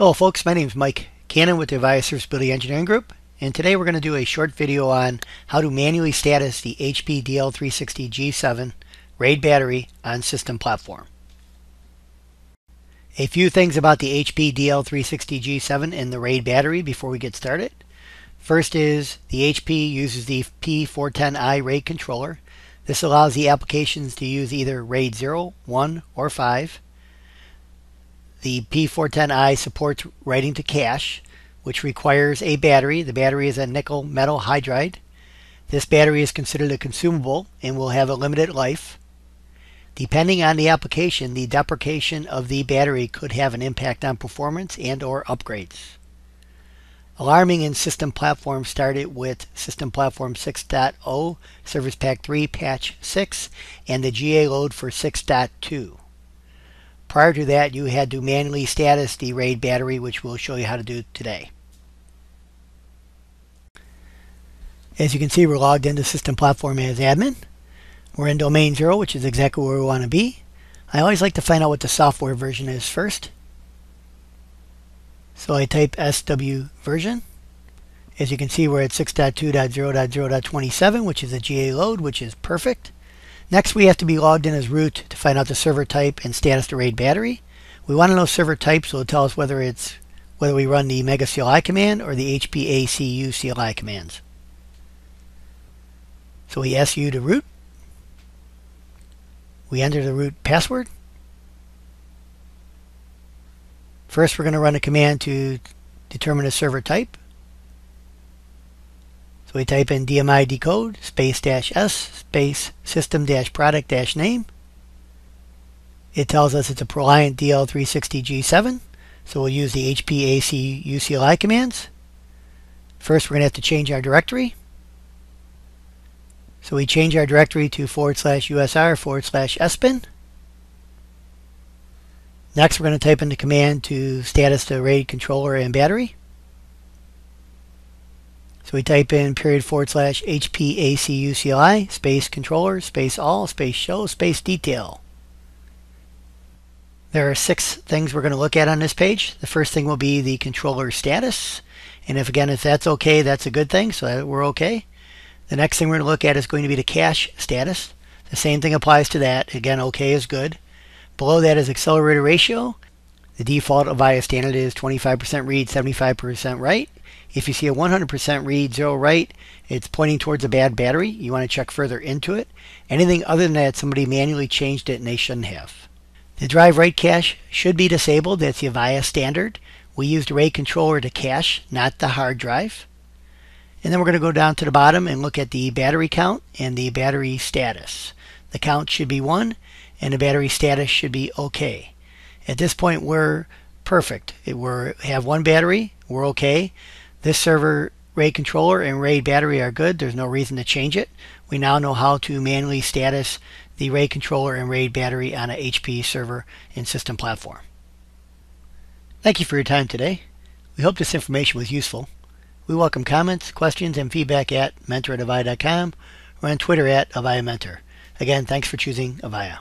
Hello folks, my name is Mike Cannon with the Avaya Serviceability Engineering Group and today we're going to do a short video on how to manually status the HP DL360 G7 RAID battery on system platform. A few things about the HP DL360 G7 and the RAID battery before we get started. First is the HP uses the P410i RAID controller. This allows the applications to use either RAID 0, 1, or 5 the P410i supports writing to cache, which requires a battery. The battery is a nickel metal hydride. This battery is considered a consumable and will have a limited life. Depending on the application, the deprecation of the battery could have an impact on performance and or upgrades. Alarming in system platform started with System Platform 6.0, Service Pack 3, Patch 6, and the GA load for 6.2. Prior to that, you had to manually status the RAID battery, which we'll show you how to do today. As you can see, we're logged into System Platform as admin. We're in Domain 0, which is exactly where we want to be. I always like to find out what the software version is first. So I type SW version. As you can see, we're at 6.2.0.0.27, which is a GA load, which is perfect. Next, we have to be logged in as root to find out the server type and status to RAID battery. We want to know server type, so it'll tell us whether it's whether we run the Mega CLI command or the HPACU CLI commands. So we SU to root. We enter the root password. First, we're going to run a command to determine a server type. So we type in DMI decode space dash S space system dash product dash name. It tells us it's a ProLiant DL360G7. So we'll use the HPACUCLI commands. First, we're going to have to change our directory. So we change our directory to forward slash USR forward slash SBIN. Next, we're going to type in the command to status the RAID controller and battery. So we type in period forward slash HPACUCLI space controller space all space show space detail. There are six things we're going to look at on this page. The first thing will be the controller status. And if again, if that's okay, that's a good thing. So we're okay. The next thing we're going to look at is going to be the cache status. The same thing applies to that. Again, okay is good. Below that is accelerator ratio. The default of Avaya standard is 25% read, 75% write. If you see a 100% read, zero write, it's pointing towards a bad battery. You want to check further into it. Anything other than that, somebody manually changed it and they shouldn't have. The drive write cache should be disabled. That's the Avaya standard. We use the RAID controller to cache, not the hard drive. And then we're going to go down to the bottom and look at the battery count and the battery status. The count should be 1 and the battery status should be OK. At this point, we're perfect. We have one battery. We're OK. This server RAID controller and RAID battery are good. There's no reason to change it. We now know how to manually status the RAID controller and RAID battery on a HP server and system platform. Thank you for your time today. We hope this information was useful. We welcome comments, questions, and feedback at mentor at or on Twitter at Avaya Mentor. Again, thanks for choosing Avaya.